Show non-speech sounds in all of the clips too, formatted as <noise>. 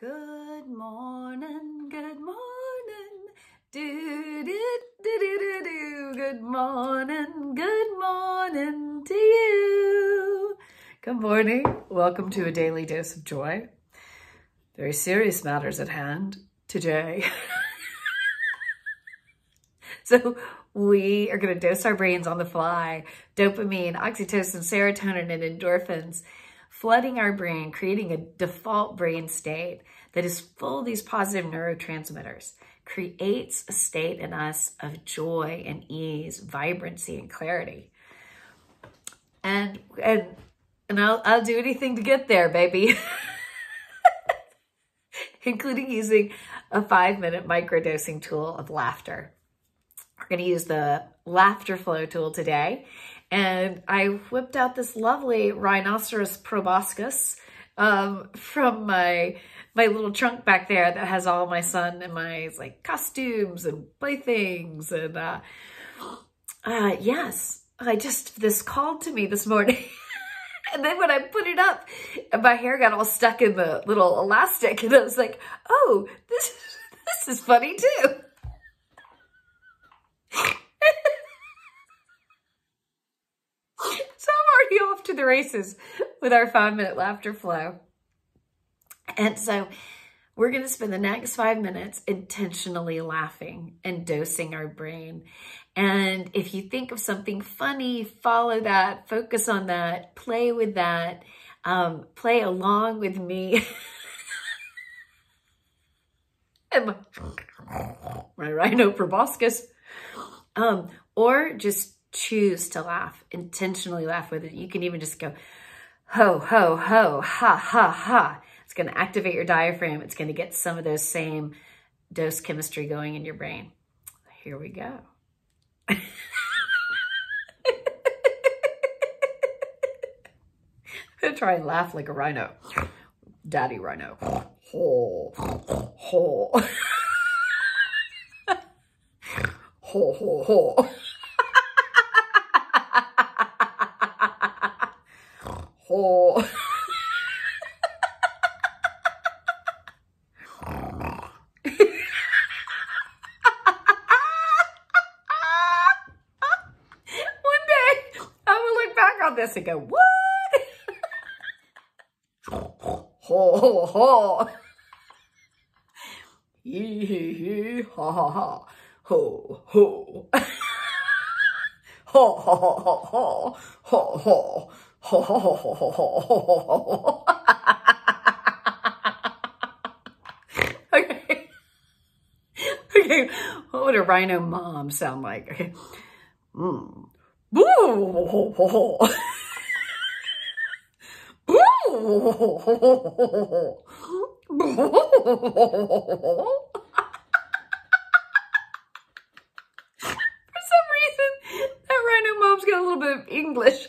Good morning, good morning. Do, do, do, do, do, do. Good morning, good morning to you. Good morning. Welcome to a daily dose of joy. Very serious matters at hand today. <laughs> so we are going to dose our brains on the fly. Dopamine, oxytocin, serotonin, and endorphins flooding our brain, creating a default brain state that is full of these positive neurotransmitters, creates a state in us of joy and ease, vibrancy and clarity. And and and I'll I'll do anything to get there, baby. <laughs> Including using a five minute microdosing tool of laughter. We're going to use the laughter flow tool today and I whipped out this lovely rhinoceros proboscis um, from my my little trunk back there that has all my son and my like costumes and playthings and uh, uh, yes, I just this called to me this morning. <laughs> and then when I put it up, my hair got all stuck in the little elastic, and I was like, "Oh, this <laughs> this is funny too." To the races with our five minute laughter flow. And so we're going to spend the next five minutes intentionally laughing and dosing our brain. And if you think of something funny, follow that, focus on that, play with that, um, play along with me. and my, my rhino proboscis. Um, or just choose to laugh, intentionally laugh with it. You can even just go, ho, ho, ho, ha, ha, ha. It's going to activate your diaphragm. It's going to get some of those same dose chemistry going in your brain. Here we go. <laughs> I'm try and laugh like a rhino. Daddy rhino. Ho, ho. <laughs> ho, ho, ho. Oh. <laughs> this and go, what? <laughs> ho, ho, ho. Hee, hee, hee, ha, ha, ha. Ho, ho. <laughs> ho, ho, ho, ho, ho, ho. Okay. Okay. What would a rhino mom sound like? Okay. Mm. Boo! Boo! <laughs> got a little bit of English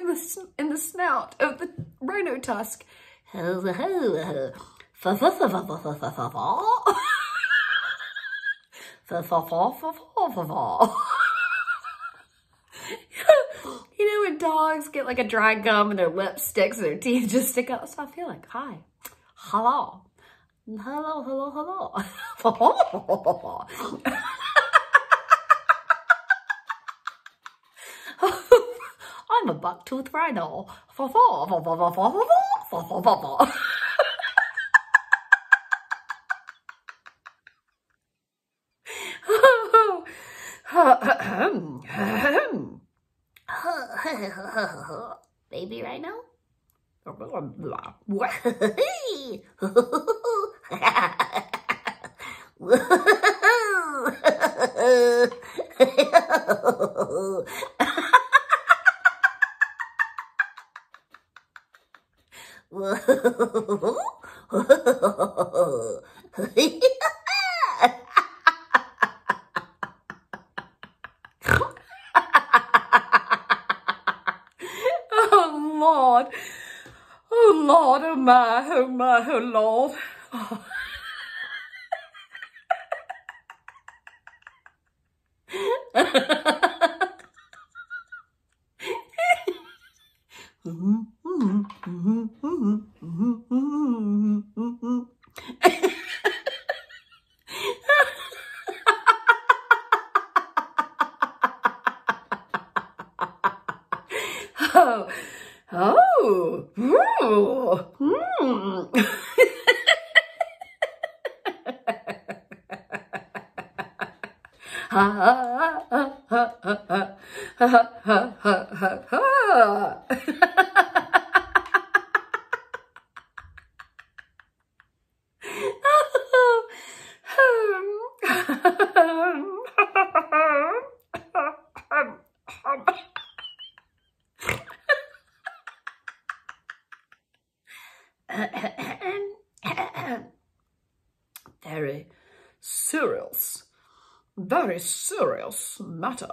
in the in the snout of the rhino tusk. <laughs> you know when dogs get like a dry gum and their lip sticks and their teeth just stick out? What I feel like. Hi. Hello. Hello, hello, hello. <laughs> I'm a buck-toothed rhino. Baby rhino? Oh, Lord. Oh, Lord, oh, my, oh, my, oh, Lord. Oh, mm. ha ha ha ha ha ha ha ha ha Very very serious matter.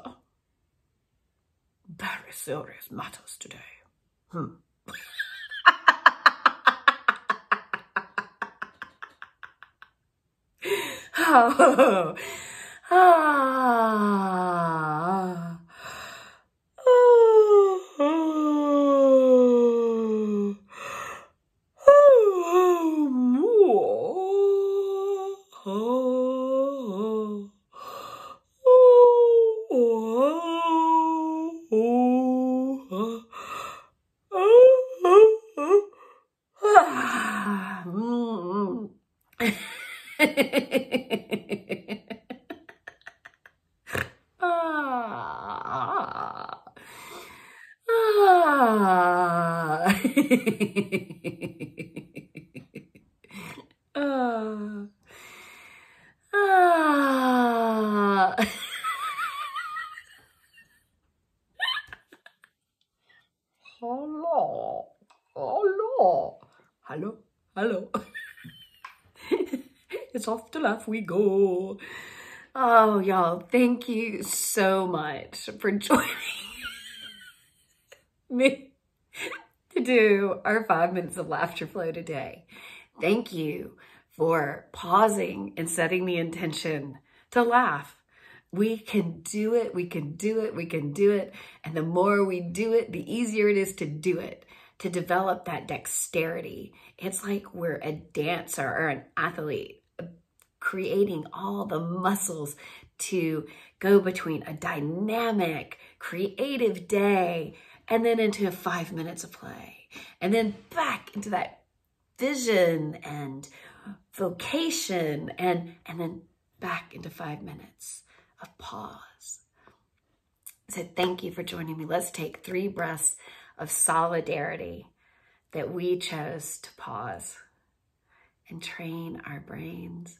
Very serious matters today. Hmm. oh, <laughs> ah. Ah. Ah. ah. Ah. Hello. Hello. Hello. Hello. It's off to laugh we go. Oh, y'all, thank you so much for <laughs> joining me to do our five minutes of laughter flow today. Thank you for pausing and setting the intention to laugh. We can do it, we can do it, we can do it. And the more we do it, the easier it is to do it, to develop that dexterity. It's like we're a dancer or an athlete creating all the muscles to go between a dynamic, creative day and then into five minutes of play and then back into that vision and vocation and, and then back into five minutes of pause. So thank you for joining me. Let's take three breaths of solidarity that we chose to pause and train our brains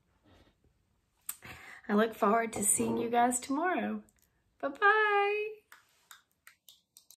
I look forward to seeing you guys tomorrow. Bye-bye.